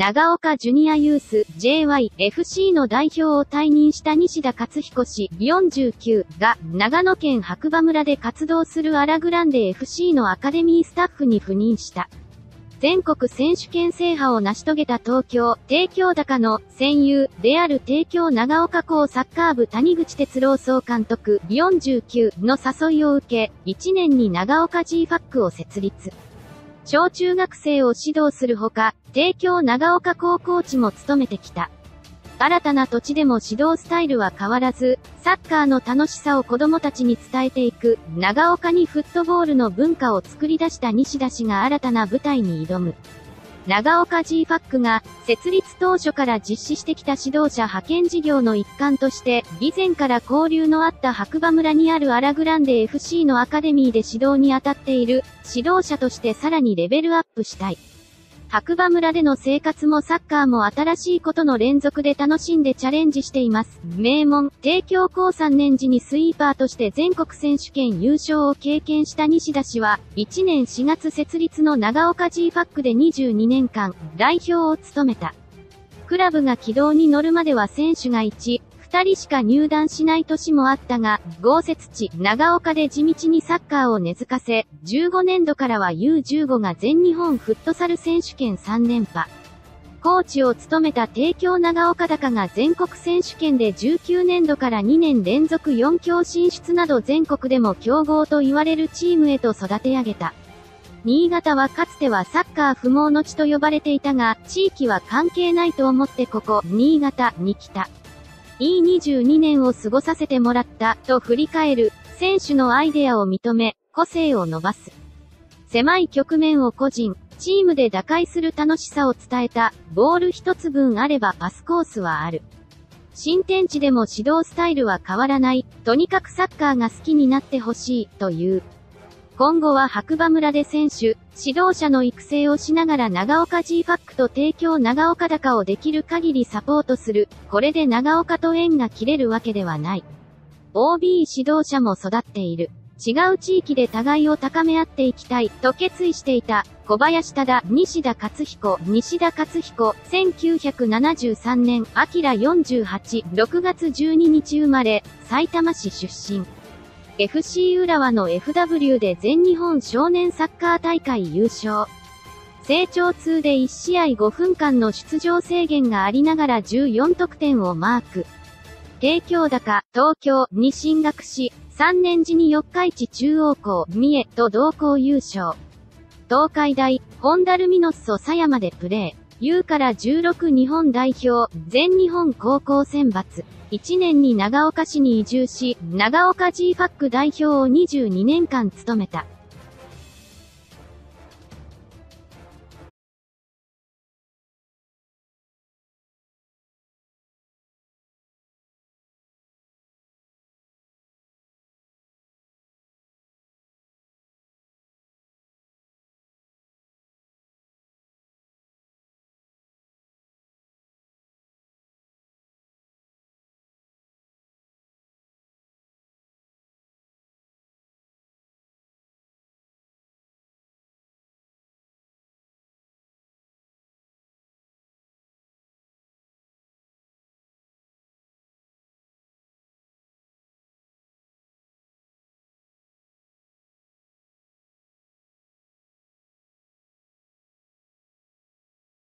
長岡ジュニアユース JYFC の代表を退任した西田勝彦氏49が長野県白馬村で活動するアラグランデ FC のアカデミースタッフに赴任した。全国選手権制覇を成し遂げた東京、帝京高の戦友である帝京長岡校サッカー部谷口哲郎総監督49の誘いを受け、1年に長岡 G ファックを設立。小中学生を指導するほか、帝京長岡高校地も務めてきた。新たな土地でも指導スタイルは変わらず、サッカーの楽しさを子供たちに伝えていく、長岡にフットボールの文化を作り出した西田氏が新たな舞台に挑む。長岡 G ファックが設立当初から実施してきた指導者派遣事業の一環として、以前から交流のあった白馬村にあるアラグランデ FC のアカデミーで指導に当たっている指導者としてさらにレベルアップしたい。白馬村での生活もサッカーも新しいことの連続で楽しんでチャレンジしています。名門、帝京高3年時にスイーパーとして全国選手権優勝を経験した西田氏は、1年4月設立の長岡 G ファックで22年間、代表を務めた。クラブが軌道に乗るまでは選手が1、二人しか入団しない年もあったが、豪雪地、長岡で地道にサッカーを根付かせ、15年度からは U15 が全日本フットサル選手権3連覇。コーチを務めた帝京長岡高が全国選手権で19年度から2年連続4強進出など全国でも強豪と言われるチームへと育て上げた。新潟はかつてはサッカー不毛の地と呼ばれていたが、地域は関係ないと思ってここ、新潟に来た。いい22年を過ごさせてもらった、と振り返る、選手のアイデアを認め、個性を伸ばす。狭い局面を個人、チームで打開する楽しさを伝えた、ボール一つ分あればパスコースはある。新天地でも指導スタイルは変わらない、とにかくサッカーが好きになってほしい、という。今後は白馬村で選手、指導者の育成をしながら長岡 G ファックと提供長岡高をできる限りサポートする。これで長岡と縁が切れるわけではない。OB 指導者も育っている。違う地域で互いを高め合っていきたい、と決意していた、小林忠、西田勝彦、西田勝彦、1973年、明48、6月12日生まれ、埼玉市出身。FC 浦和の FW で全日本少年サッカー大会優勝。成長痛で1試合5分間の出場制限がありながら14得点をマーク。帝京高、東京に進学し、3年時に四日市中央校、三重と同校優勝。東海大、ホンダルミノッソ狭山でプレー。U から16日本代表、全日本高校選抜。1年に長岡市に移住し、長岡 G ファック代表を22年間務めた。